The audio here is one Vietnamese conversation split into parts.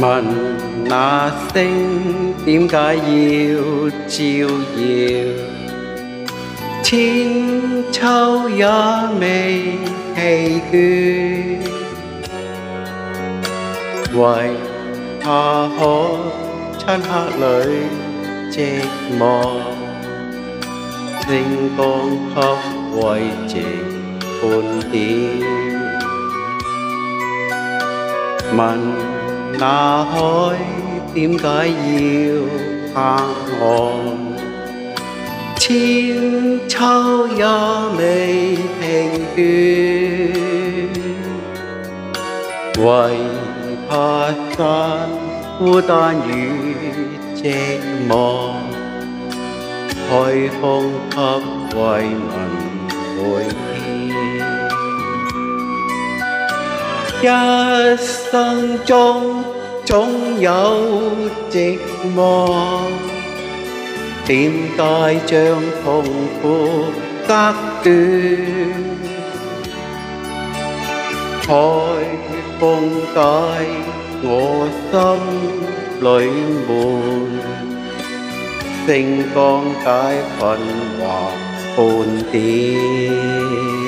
问那星点解要照耀？千秋也未疲倦，为怕可漆黑里寂寞，星光给慰藉半点。问 那海点解要盼岸？千秋也未平倦，为怕山孤单与寂寞，海风给慰问每 一生中总有寂寞，点解将痛苦隔断？海风解我心里闷，星光解困惑半点。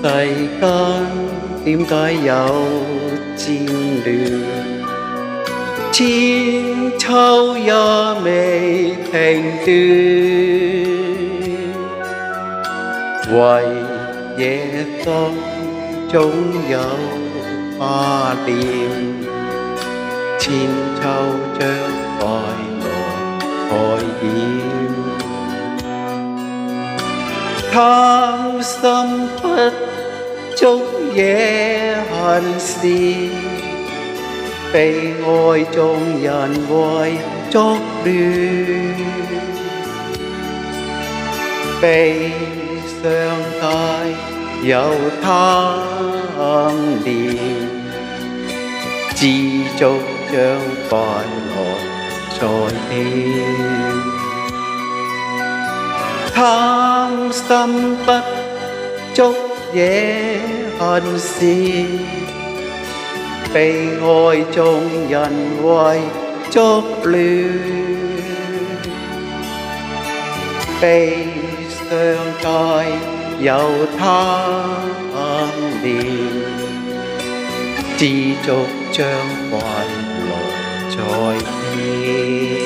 世间点解有战乱？千秋也未平断，为野心总有挂念，千秋将快乐盖掩。贪心不 dễ si. Bề ngồi trong dần vội chót đưa. Bề sơn tai dầu thân đi. Chỉ chốc chân còn lộ trôi đi tham tâm bất chốc 足惹恨事，被爱众人为作乱，悲伤界有贪念，知足将快乐在天。